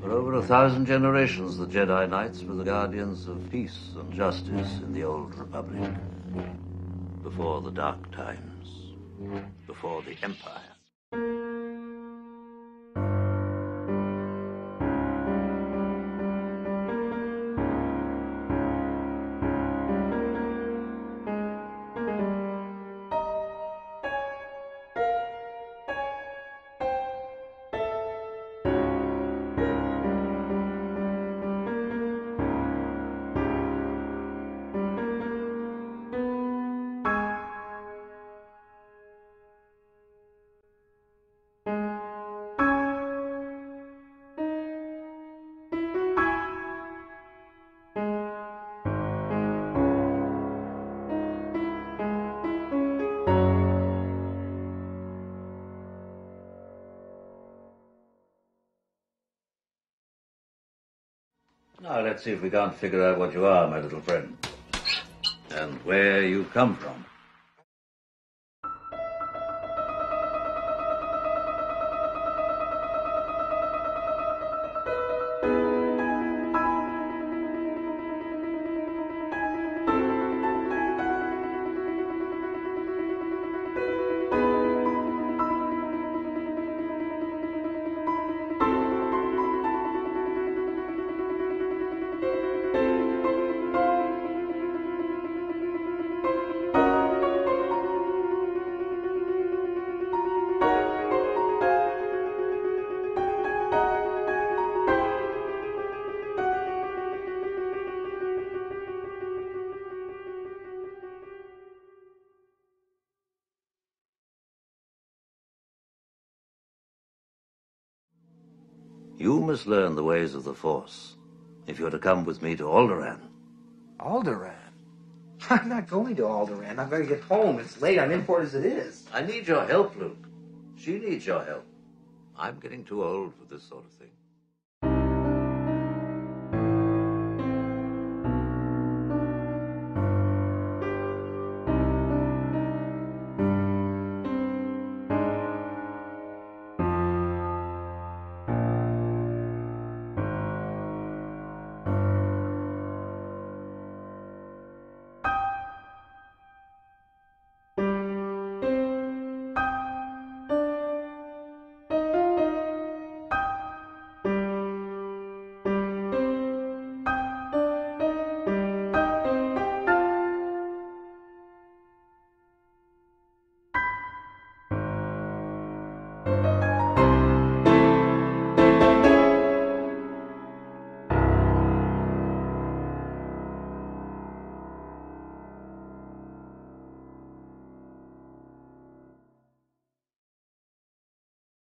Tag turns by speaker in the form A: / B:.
A: For over a thousand generations, the Jedi Knights were the guardians of peace and justice in the Old Republic. Before the Dark Times. Before the Empire. Now, let's see if we can't figure out what you are, my little friend. And where you come from. You must learn the ways of the Force if you're to come with me to Alderaan.
B: Alderaan? I'm not going to Alderaan. I've got to get home. It's late. I'm in port as it is.
A: I need your help, Luke. She needs your help. I'm getting too old for this sort of thing.